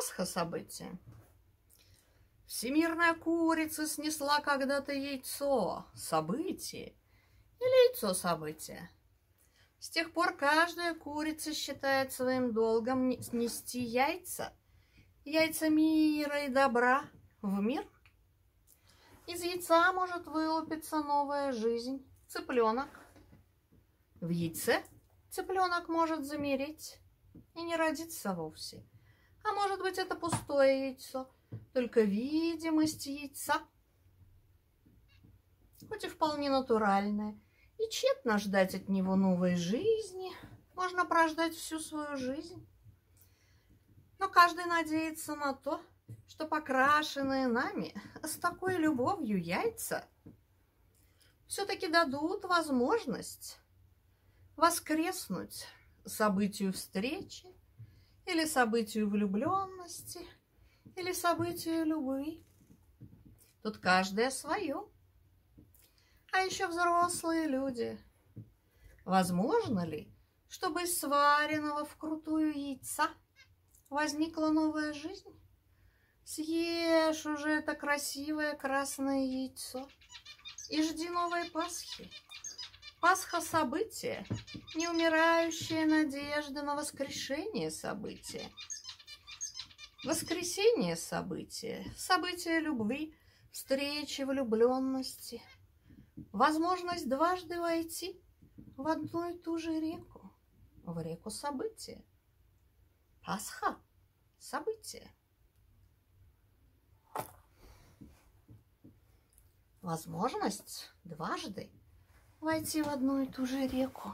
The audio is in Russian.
Пасха событие. Всемирная курица снесла когда-то яйцо. Событие. Или яйцо событие. С тех пор каждая курица считает своим долгом снести яйца. Яйца мира и добра в мир. Из яйца может вылупиться новая жизнь. Цыпленок. В яйце цыпленок может замереть и не родиться вовсе. А может быть, это пустое яйцо, только видимость яйца, хоть и вполне натуральная, и тщетно ждать от него новой жизни, можно прождать всю свою жизнь. Но каждый надеется на то, что покрашенные нами с такой любовью яйца все-таки дадут возможность воскреснуть событию встречи или событию влюбленности, или событию любви. Тут каждое свое. А еще взрослые люди. Возможно ли, чтобы из сваренного вкрутую яйца возникла новая жизнь? Съешь уже это красивое красное яйцо и жди новой Пасхи. Пасха – событие, неумирающая надежда на воскрешение события. Воскресение – событие, событие любви, встречи, влюбленности. Возможность дважды войти в одну и ту же реку, в реку события. Пасха – событие. Возможность дважды войти в одну и ту же реку.